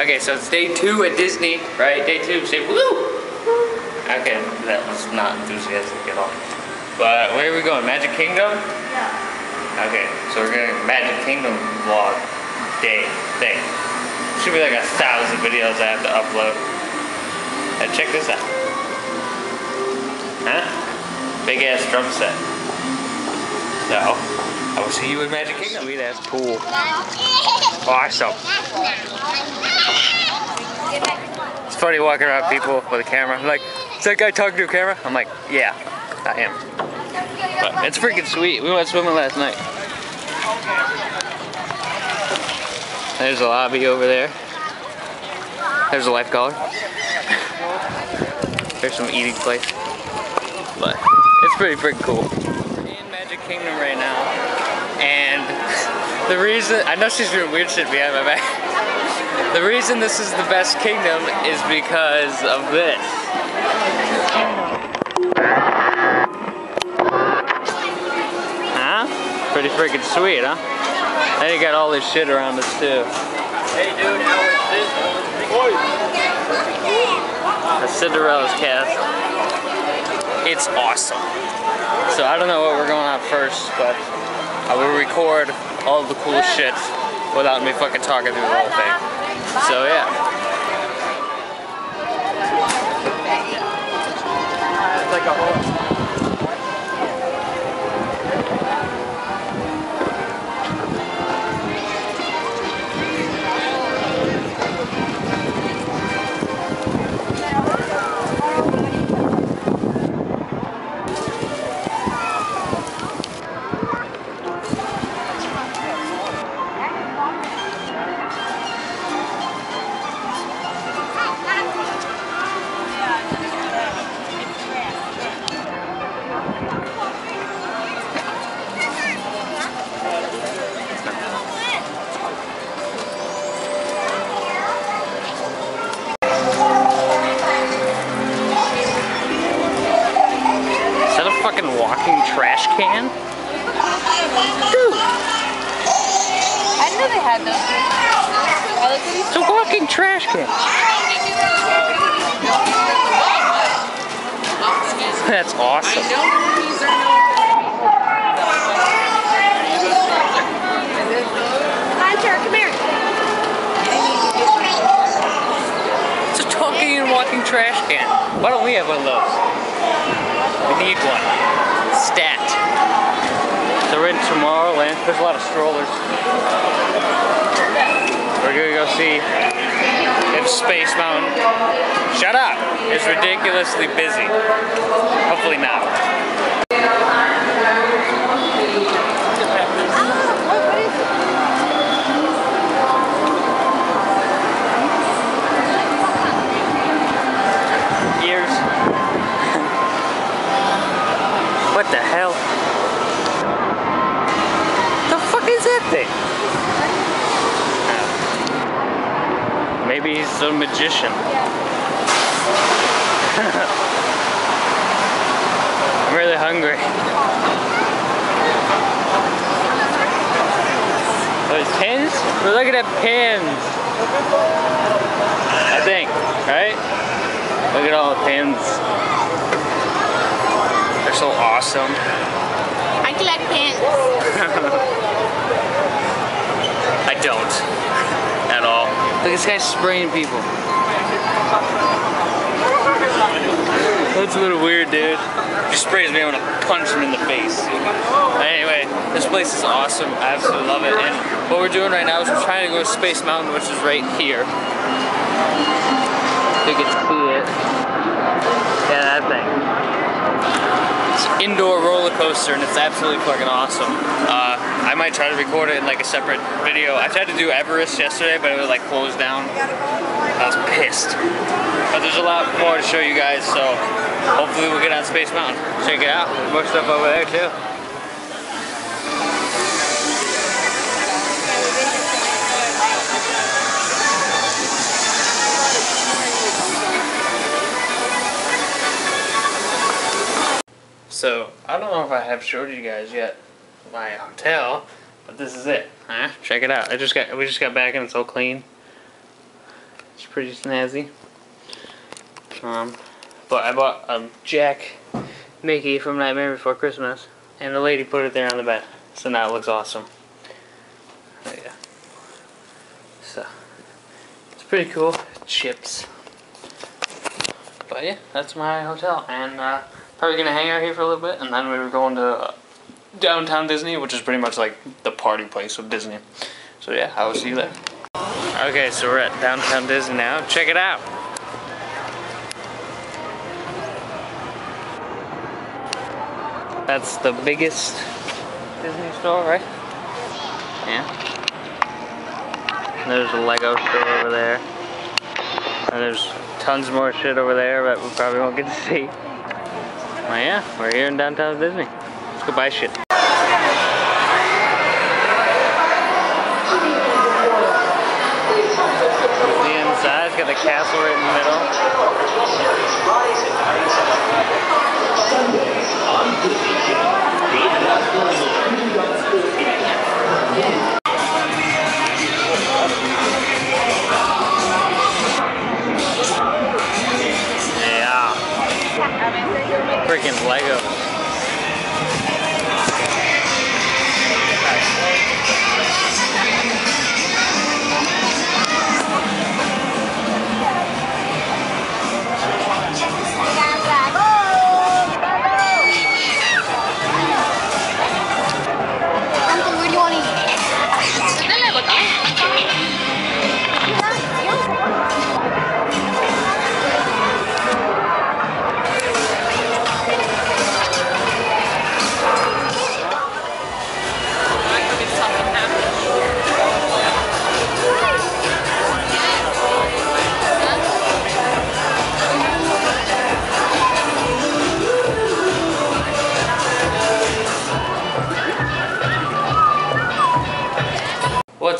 Okay, so it's day two at Disney, right? Day two, say woo! Okay, that was not enthusiastic at all. But where are we going? Magic Kingdom? Yeah. Okay, so we're gonna Magic Kingdom vlog day thing. Should be like a thousand videos I have to upload. And check this out. Huh? Big ass drum set. So, I will see you in Magic Kingdom. Sweet ass pool. Awesome. It's funny walking around people with a camera. I'm like, is that guy talking to a camera? I'm like, yeah, I am. But it's freaking sweet. We went swimming last night. There's a lobby over there. There's a lifeguard. There's some eating place. But it's pretty freaking cool. In Magic Kingdom right now. And the reason, I know she's doing weird shit behind my back. The reason this is the best kingdom is because of this. Huh? Pretty freaking sweet, huh? And you got all this shit around us too. Hey dude, how is this? The Cinderella's castle. It's awesome. So I don't know what we're going on first, but I will record all the cool shit without me fucking talking through the whole thing. So yeah. It's like a whole. Had those. I looked at these. It's a walking trash can. That's awesome. Hunter, come here. It's a talking and walking trash can. Why don't we have one of those? We need one. Stat. We're in Tomorrowland. There's a lot of strollers. See if Space Mountain. Shut up! Is ridiculously busy. Hopefully not. Ears. what the hell? The fuck is that thing? Oh. Maybe he's a magician. I'm really hungry. Those pins? We're looking at pins. I think, right? Look at all the pins. They're so awesome. I collect pins. I don't. Look, this guy's spraying people. That's a little weird, dude. If he sprays me, I'm gonna punch him in the face. Anyway, this place is awesome. I absolutely love it. And what we're doing right now is we're trying to go to Space Mountain, which is right here. You can see it. Yeah, that thing. It's an indoor roller coaster and it's absolutely fucking awesome. Uh, I might try to record it in like a separate video. I tried to do Everest yesterday, but it was like closed down. I was pissed. But there's a lot more to show you guys, so hopefully we'll get on Space Mountain. Check it out. There's more stuff over there too. So, I don't know if I have showed you guys yet my hotel, but this is it. Huh? Check it out. I just got we just got back and it's all clean. It's pretty snazzy. Um, but I bought a Jack Mickey from Nightmare Before Christmas, and the lady put it there on the bed, so now it looks awesome. Yeah. So it's pretty cool. Chips. But yeah, that's my hotel, and uh, probably gonna hang out here for a little bit, and then we were going to uh, downtown Disney, which is pretty much like the party place of Disney. So yeah, I will see you there. Okay, so we're at downtown Disney now. Check it out. That's the biggest Disney store, right? Yeah. There's a Lego store over there. And there's tons more shit over there, but we probably won't get to see. Well, yeah, we're here in downtown Disney. Let's go buy shit. It's got the castle right in the middle. Yeah.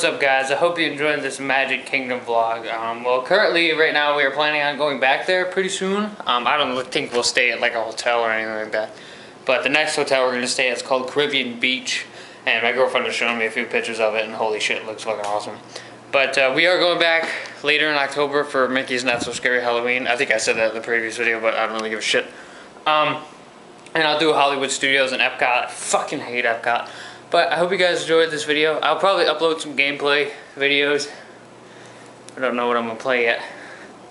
What's up guys? I hope you enjoyed this Magic Kingdom vlog. Um, well currently right now we are planning on going back there pretty soon. Um, I don't think we'll stay at like a hotel or anything like that. But the next hotel we're going to stay at is called Caribbean Beach. And my girlfriend was showing me a few pictures of it and holy shit, it looks fucking awesome. But uh, we are going back later in October for Mickey's Not So Scary Halloween. I think I said that in the previous video, but I don't really give a shit. Um, and I'll do Hollywood Studios and Epcot. I fucking hate Epcot. But I hope you guys enjoyed this video. I'll probably upload some gameplay videos. I don't know what I'm gonna play yet.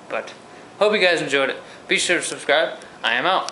But hope you guys enjoyed it. Be sure to subscribe. I am out.